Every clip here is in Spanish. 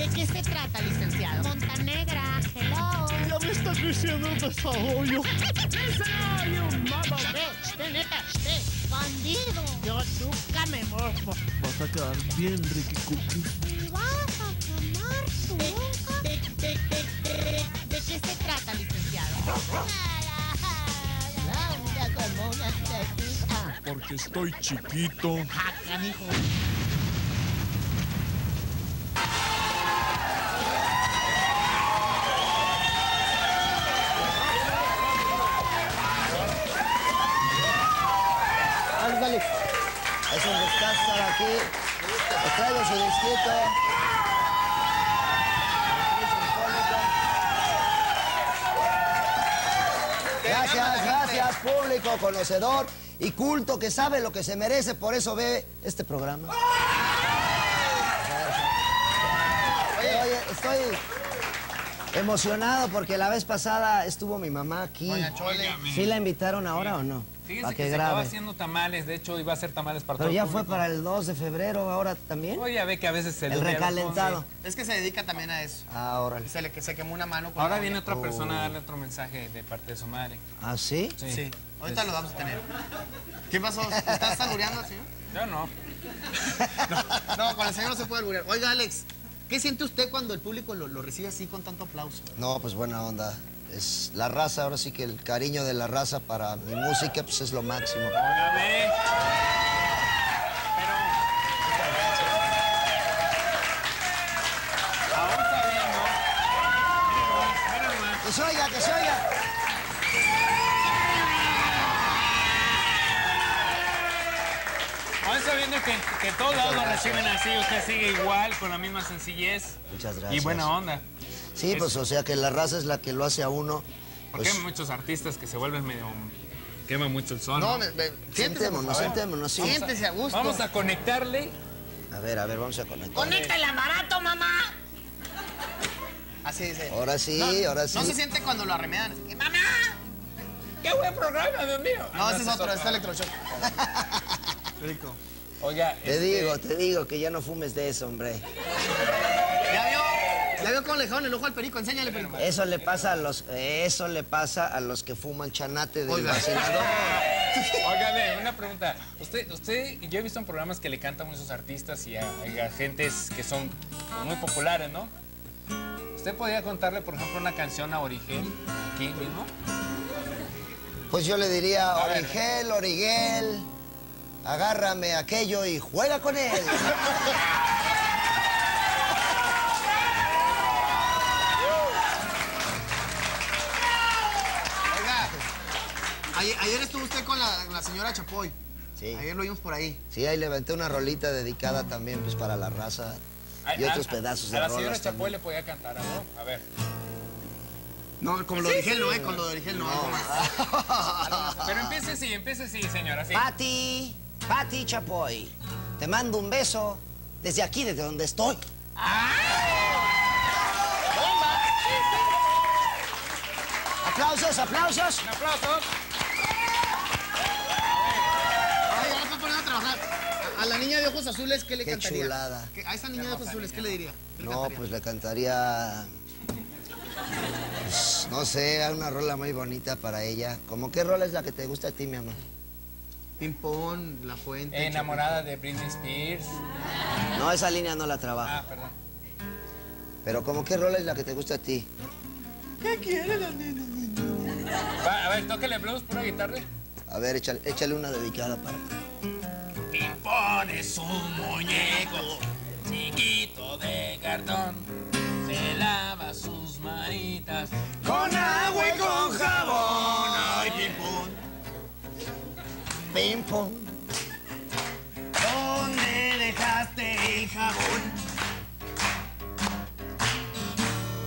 ¿De qué se trata, licenciado? Montanegra, hello. Ya me está creciendo el desarrollo. Usted, neta, usted, bandido. Yo nunca me mojo. Vas a quedar bien, Ricky Cookie. ¿Vas a quemar tu boca? ¿De, de, de, de, de qué se trata, licenciado? Anda como una tetita. Porque estoy chiquito. Ah, canijo. Aquí. Traigo su disquito. Gracias, gracias, público conocedor y culto que sabe lo que se merece, por eso ve este programa. Oye, estoy emocionado porque la vez pasada estuvo mi mamá aquí. ¿Sí la invitaron ahora o no? Fíjese que, que se acaba grabe. haciendo tamales, de hecho iba a hacer tamales para Pero todo ya el fue para el 2 de febrero, ahora también. Oye, ya ve que a veces se El recalentado. Es que se dedica también a eso. Ah, órale. Se le que se quemó una mano con Ahora la viene otra persona a darle otro mensaje de parte de su madre. ¿Ah, sí? Sí. Ahorita lo vamos a tener. ¿Qué pasó? ¿Estás salureando, señor? Yo no. No, con el señor no se puede alburear. Oiga, Alex, ¿qué siente usted cuando el público lo, lo recibe así con tanto aplauso? No, pues buena onda. Es la raza, ahora sí que el cariño de la raza para mi música, pues es lo máximo. Pero... Nomás, mira nomás. Que se oiga, que se oiga. Aún sabiendo que, que todos lados lo reciben así, usted sigue igual, con la misma sencillez. Muchas Y gracias. buena onda. Sí, pues o sea que la raza es la que lo hace a uno. Porque Pues, hay muchos artistas que se vuelven medio... Quema mucho el sol. No, me, me- favor. sentémonos, sí. Siéntese a gusto. Vamos a conectarle. A ver, a ver, vamos a conectar. Conéctale al barato, mamá. Así dice. Ahora sí, No, ahora sí. No se siente cuando lo arremedan. ¡Mamá! ¡Qué buen programa, Dios mío! No, ese es otro, ese es electroshock. Rico. Oiga, Te este, digo, te digo que ya no fumes de eso, hombre. ¿Ya vio? ¿Ya vio cómo le dejaron el ojo al perico? Enséñale, perico. Eso le pasa a los, eso le pasa a los que fuman chanate del. Oiga, ve, una pregunta. Usted, usted, yo he visto en programas que le cantan a muchos artistas y a, y a gentes que son pues, muy populares, ¿no? ¿Usted podría contarle, por ejemplo, una canción a Origen aquí mismo? Pues yo le diría, A ver. Origel, agárrame aquello y juega con él. ayer, ayer estuvo usted con la, la señora Chapoy. Sí. Ayer lo vimos por ahí. Sí, ahí levanté una rolita dedicada también pues para la raza y A- otros a- pedazos de A la señora Chapoy también. le podía cantar algo. A ver. No, como lo de Origel no, ¿eh? Con lo Origel no. Pero empiece así, empiece así, señora. Sí. Pati, Pati Chapoy, te mando un beso desde aquí, desde donde estoy. Aplausos, aplausos. Un aplauso. Oiga, ya para poner a trabajar. A, la niña de ojos azules, ¿qué le Qué cantaría? chulada. ¿Qué- A esa niña de ojos azules, ¿qué le diría? ¿Qué le No, cantaría? pues le cantaría. pues, no sé, una rola muy bonita para ella. ¿Cómo qué rola es la que te gusta a ti, mi amor? Pimpón, La Fuente. Enamorada de Britney Spears. No, esa línea no la trabajo. Ah, perdón. Pero ¿cómo qué rola es la que te gusta a ti? Va, a ver, tóquele blues, pura guitarra. A ver, échale, échale una dedicada para. Pimpón es un muñeco chiquito de cartón. Se lava sus manitas con agua y con jabón. Ay, Pimpón. Ping pong. ¿Dónde dejaste el jabón?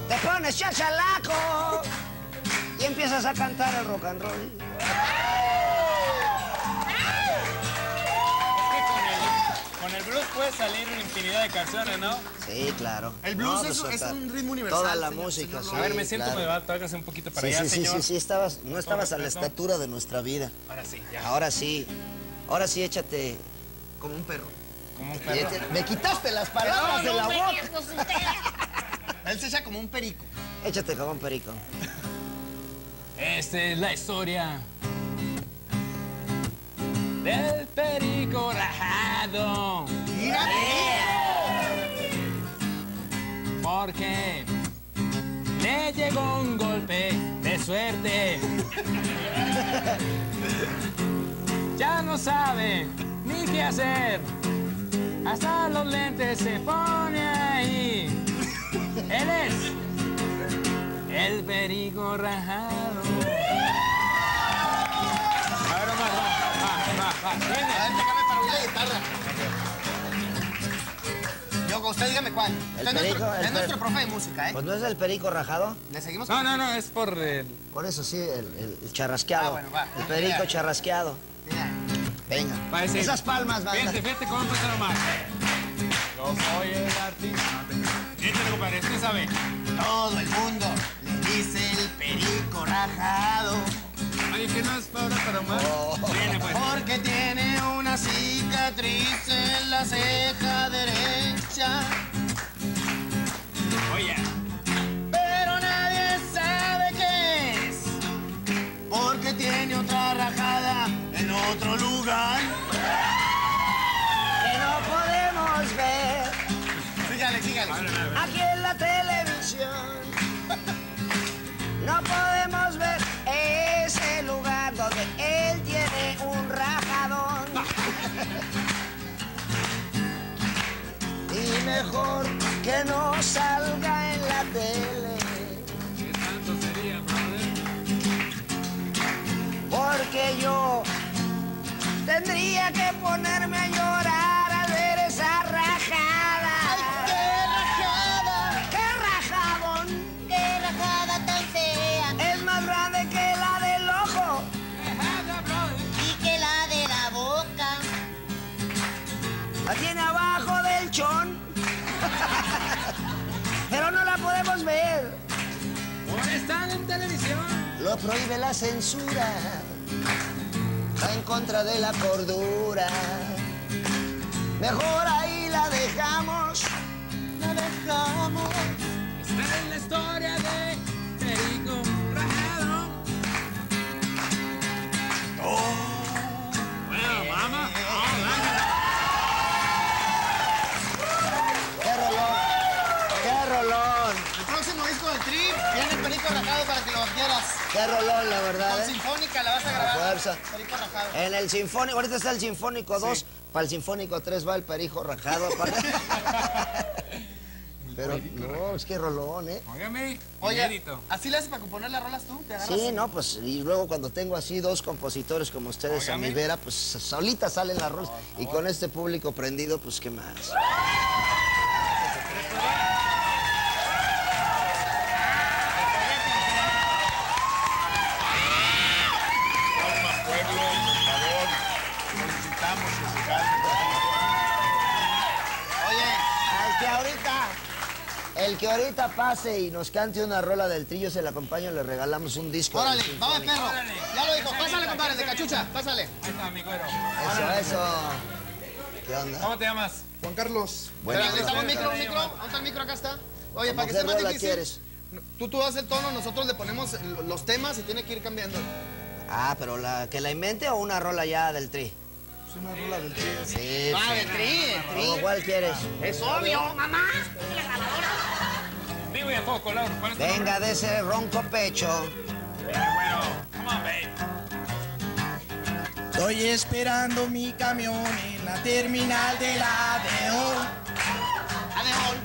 Te pones chachalaco y empiezas a cantar el rock and roll. De canciones, ¿no? Sí, claro. El blues No, es- pues, un ritmo universal, Toda la señor- música, señor sí. A ver, me siento claro. alto, hágase un poquito para Sí, allá, sí, señor. sí, sí, estabas, no estabas a la estatura de nuestra vida. Ahora sí, ya. Ahora sí, ahora sí, échate. Como un perro. Como un perro. Me quitaste las palabras de la No, boca. me. Él se echa como un perico. Échate como un perico. Esta es la historia del perico rajado. Llegó un golpe de suerte. Ya no sabe ni qué hacer. Hasta los lentes se pone ahí. Él es el perico rajado. A ver, Omar, va, va, va, va. Viene. A ver, déjame para guitarra. Usted dígame cuál. Usted es, perico, nuestro, es nuestro profe de música, ¿eh? Pues no es el perico rajado. Le seguimos No, con- no, no, es por el... Por eso sí, el, el- el charrasqueado. Ah, bueno, va. El perico Mira. charrasqueado. Mira. Venga. Decir, Esas palmas, banda. Fíjate, fíjate cómo empezó Omar. Yo soy el artista. Échale, compadre, usted sabe. Todo el mundo le dice el perico rajado. Oye, ¿qué no es ahora para Omar? Viene, pues. Porque tiene una cicatriz en la ceja derecha. Oye, Pero nadie sabe qué es. Porque tiene otra rajada en otro lugar. Mejor que no salga en la tele. ¿qué tanto sería, brother? Porque yo tendría que ponerme a llorar Prohíbe la censura. Va en contra de la cordura. Mejor ahí la dejamos. La dejamos. ¡Qué rolón, la verdad! Con ¿eh? sinfónica la vas a grabar. fuerza. Perico rajado. En el sinfónico, ahorita está el sinfónico 2, para el sinfónico 3 va el perijo rajado. Pero no, es que rolón, ¿eh? Póngame. Oye. ¿así le haces para componer las rolas tú? ¿Te? Sí, no, pues y luego cuando tengo así dos compositores como ustedes a mi vera, pues solitas salen las rolas. Y con este público prendido, pues qué más. El que ahorita pase y nos cante una rola del trillo, se la acompaño, le regalamos un disco. del órale, vamos perro. Órale. Ya lo dijo. Pásale, compadre, de cachucha. Pásale. Ahí está, mi güero. Eso, eso. ¿Qué onda? ¿Cómo te llamas? Juan Carlos. Bueno, necesitamos un micro, un micro. ¿Dónde está el micro? Acá está. Oye, ¿Cómo para que sea más difícil. quieres? Tú, tú das el tono, nosotros le ponemos los temas y tiene que ir cambiando. Ah, pero la que la invente o una rola ya del tri. Es una rola del tío. Sí, Ah, sí. de tri, de ¿Cómo tri. cuál quieres? Es obvio, mamá. Vivo y a todo color. ¿Cuál es tu nombre? Venga de ese ronco pecho. Mira, güero. Come on, babe. Estoy esperando mi camión en la terminal de la ADO. Adeón.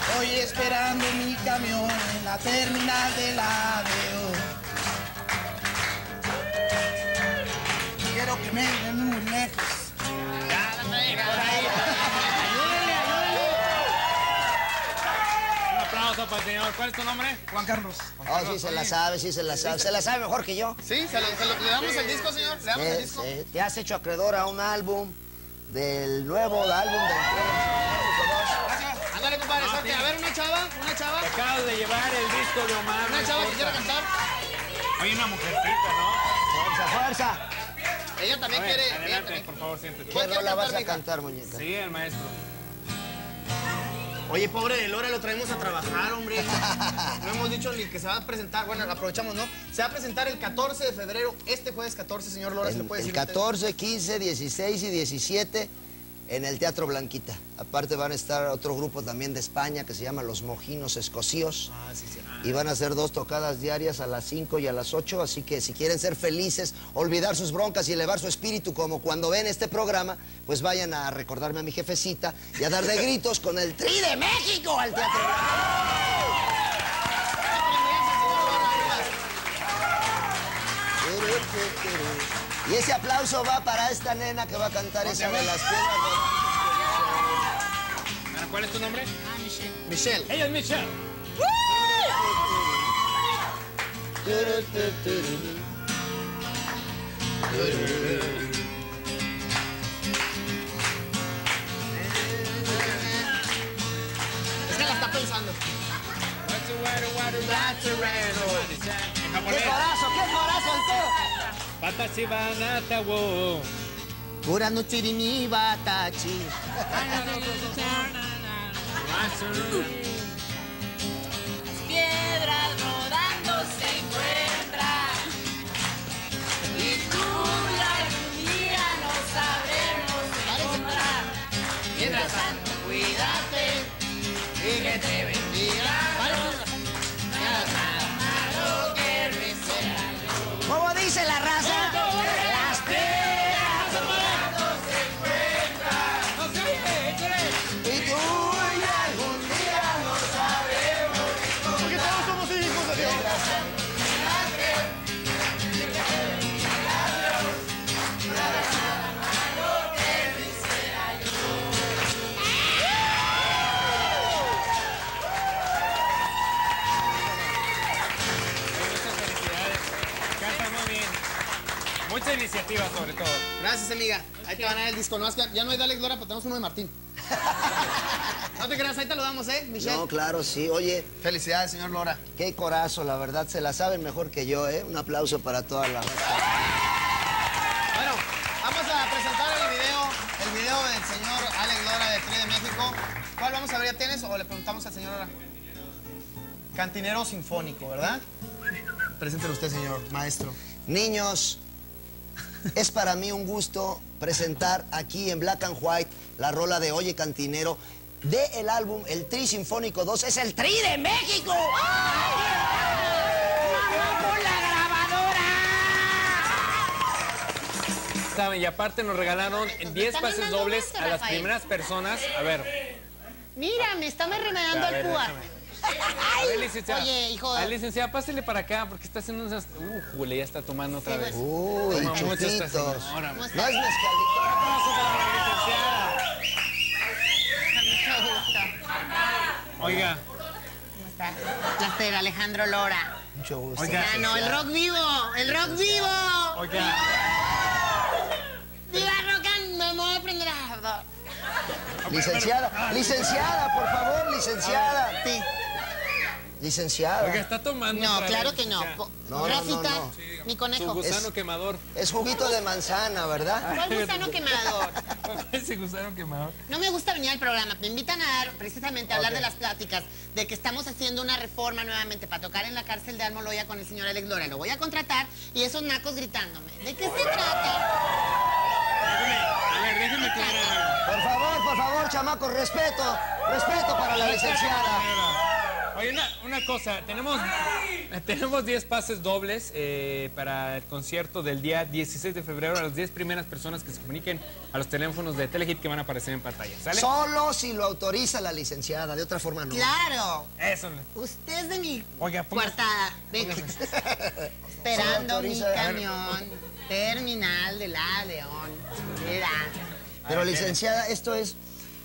Estoy esperando mi camión en la terminal de la ADO. Quiero que me den muy lejos. ¿Cuál es tu nombre? Juan Carlos. Oh, sí se la sabe, sí se la sabe. Se la sabe mejor que yo. Sí, se lo- se lo- le damos el disco, señor. Le damos el disco. sí. Te has hecho acreedor a un álbum del nuevo álbum del Ándale, compadre, salte. A ver, una chava, una chava. Te acabas de llevar el disco de Omar. Una chava que quiera cantar. Oye, una mujercita, ¿no? Fuerza, fuerza. Ella también ver, quiere. ella adelante, también- por favor, siéntate. ¿Qué ¿Cuál quiere rola vas a cantar, muñeca? Sí, el maestro. Oye, pobre de Lora, lo traemos a trabajar, hombre. No hemos dicho ni que se va a presentar. Bueno, aprovechamos, ¿no? Se va a presentar el 14 de febrero, este jueves 14, señor Lora, ¿se El, le puede el decir? usted? 14, 15, 16 y 17 en el Teatro Blanquita. Aparte van a estar otro grupo también de España que se llama Los Mojinos Escocíos. Ah, sí, sí. Y van a hacer dos tocadas diarias a las 5 y a las 8, así que si quieren ser felices, olvidar sus broncas y elevar su espíritu como cuando ven este programa, pues vayan a recordarme a mi jefecita y a dar de gritos con el Tri de México al Teatro Blanquita. Y ese aplauso va para esta nena que va a cantar esa de las piedras. ¿Cuál es tu nombre? Michelle. Ella es Michelle. Es que la está pensando. En ¡Qué japonés. Corazo, qué corazo el toro! Watashi wa anata wo. Pura noche de mi batachi. Iniciativa sobre todo. Gracias, amiga. Ahí te van a dar el disco. No, es que ya no hay de Alex Lora, pero tenemos uno de Martín. No te creas, ahí te lo damos, ¿eh, Michelle? No, claro, sí. Oye, Felicidades, señor Lora. qué corazo, la verdad, se la saben mejor que yo, ¿eh? Un aplauso para toda la raza. Bueno, vamos a presentar el video, el video del señor Alex Lora de Tri de México. ¿Cuál vamos a ver? ¿Ya tienes o le preguntamos al señor Lora? Cantinero sinfónico, ¿verdad? Preséntelo usted, señor maestro. Niños, es para mí un gusto presentar aquí en Black and White la rola de Oye Cantinero de el álbum El Tri Sinfónico 2. Es el Tri de México. Saben, y aparte nos regalaron 10 está pases dobles a las primeras personas. A ver, Mira, me está me remedando a ver, el púa. Déjame. A ver, licenciada. Oye, hijo. A ver, licenciada, pásele para acá porque está haciendo unas... Uh, Jule, ya está tomando otra vez. pues. Uy, Toma mucho esta chupitos. señora. No es mezcalito. Aplauso para la licenciada. Mucho gusto. Oiga, ¿Cómo está? Placer, Alejandro Lora. Mucho gusto. Oiga. Ah, no, el rock vivo, el rock vivo. oiga. Viva rock and me voy a prender a... Licenciada, licenciada, por favor, licenciada. Sí. Licenciada. Oiga, está tomando No, claro vez, que no. No, no, Rafita, no, no. mi Su conejo. gusano Es- quemador. Es juguito de manzana, ¿verdad? ¿Cuál gusano quemador? Ese gusano quemador. No me gusta venir al programa. Me invitan a dar, precisamente, a hablar de las pláticas, de que estamos haciendo una reforma nuevamente para tocar en la cárcel de Almoloya con el señor Alex Lora. Lo voy a contratar y esos nacos gritándome. ¿De qué se trata? A ver, aclarar. Por favor, por favor, chamacos, respeto. Respeto para la licenciada. Oye, una, una cosa, tenemos tenemos 10 pases dobles eh, para el concierto del día 16 de febrero a las 10 primeras personas que se comuniquen a los teléfonos de Telehit que van a aparecer en pantalla. ¿Sale? Solo si lo autoriza la licenciada, de otra forma no. Claro. Eso. Usted es de mi Oiga. Venga. Esperando mi camión. Terminal de la León. Mira. Pero licenciada, esto es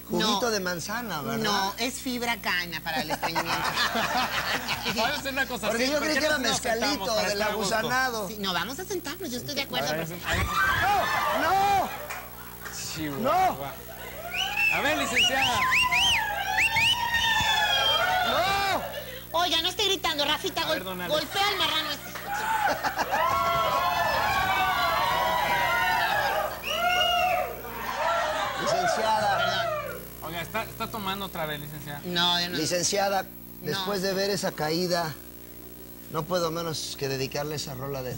juguito No. de manzana, ¿verdad? No, es fibra caña para el estreñimiento. Vamos a hacer una cosa Porque así, yo ¿por creí que era no mezcalito del agusanado. Sí, no, vamos a sentarnos, yo estoy de acuerdo. ver, ver. ¡No! Chihuahua. A ver, licenciada. ¡No! Oiga, no esté gritando, Rafita, ver, gol- golpea al marrano este. Licenciada. Oiga, está, tomando otra vez, licenciada. No, yo no. Licenciada, después de ver esa caída, no puedo menos que dedicarle esa rola de...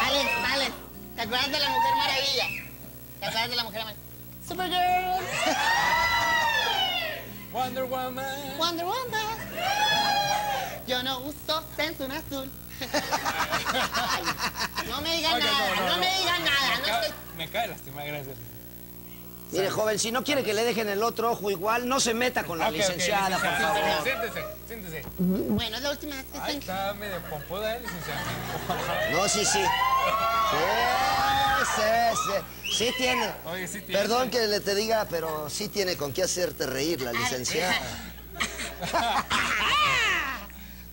Alex, Alex, ¿te acuerdas de la Mujer Maravilla? ¿Te acuerdas de la Mujer Maravilla? Supergirl, Wonder Woman. Wonder Woman. Yo no uso censura azul. No me digan Oiga, nada, no, me digan nada. Me No acaba, estoy... me acaba de lastimar, gracias. Mire, joven, si no quiere que le dejen el otro ojo igual, no se meta con la licenciada, por licenciada, favor. Siéntese, siéntese. Bueno, es la última vez que Ay, está medio pompuda, ¿eh, licenciada? No, sí, sí. Sí, sí, sí. Sí tiene. Oye, sí tiene. Perdón que le te diga, pero sí tiene con qué hacerte reír la licenciada.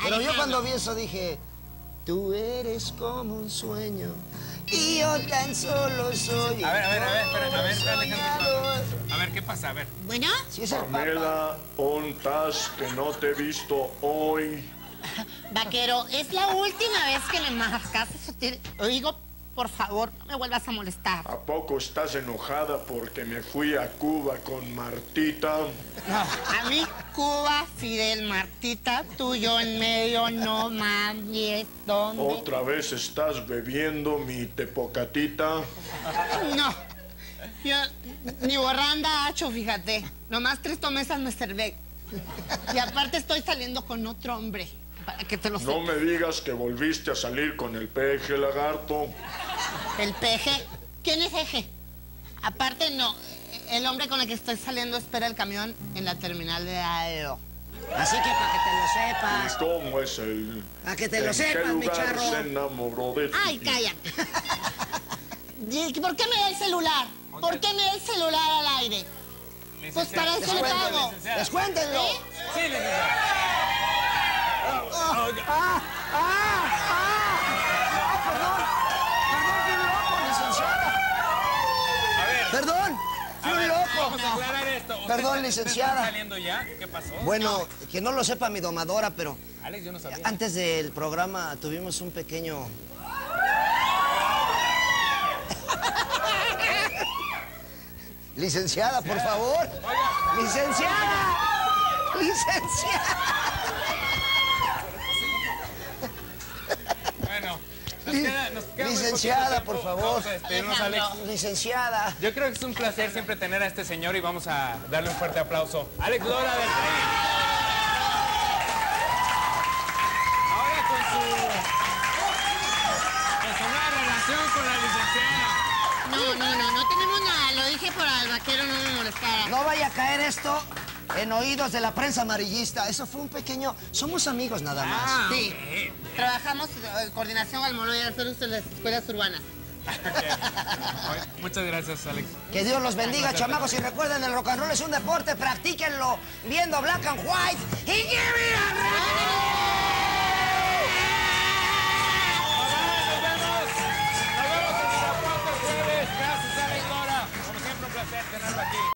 Pero yo cuando vi eso dije, tú eres como un sueño y yo tan solo soy. A ver, a ver, a ver, espera, a ver, soñador. A ver, ¿qué pasa? A ver. Bueno, Sí, es el. Pamela, ontas que no te he visto hoy. vaquero, es la última vez que me marcas eso. te- Oigo, por favor, no me vuelvas a molestar. ¿A poco estás enojada porque me fui a Cuba con Martita? A mí, Cuba, Fidel, Martita, tú y yo en medio, no mames, ¿dónde? ¿Otra vez estás bebiendo mi tepocatita? No, yo ni borranda hacho, fíjate. Nomás tres tomesas me servé. Y aparte estoy saliendo con otro hombre, para que te lo No me digas que volviste a salir con el peje lagarto. El peje. ¿Quién es eje? Aparte, no. El hombre con el que estoy saliendo espera el camión en la terminal de AEO. Así que para que te lo ¿Y sepas. cómo es el...? Para que te lo ¿En qué sepas, mi charro. se enamoró de ti? ¡Ay, cállate! ¿Y ¿Por qué me da el celular? ¿Por qué me da el celular al aire? Pues para eso le pago. Descuéntenlo. ¿Eh? Sí, licenciada. ¡Ah! A ver, Perdón, a fui un ver, loco. Vamos a aclarar esto. ¿Usted Perdón, licenciada. saliendo ya? ¿Qué pasó? Bueno, que no lo sepa mi domadora, pero Alex, yo no sabía. antes del programa tuvimos un pequeño... Licenciada, por favor. Licenciada. Licenciada. Nos queda, nos queda muy Licenciada, por favor. Vamos a despedirnos, Alex. Licenciada. Yo creo que es un placer siempre tener a este señor y vamos a darle un fuerte aplauso. Alex Lora del Rey. Ahora con su, con su nueva relación con la licenciada. No, no, no, no tenemos nada. Lo dije para el vaquero no me molestara. No vaya a caer esto en oídos de la prensa amarillista. Eso fue un pequeño... Somos amigos nada más. Ah, Sí. Trabajamos en coordinación al molo y al servicio de las escuelas urbanas. Muchas gracias, Alex. Que Dios los bendiga, chamacos. Y recuerden, el rock and roll es un deporte. Practíquenlo viendo Black and White. Y give me a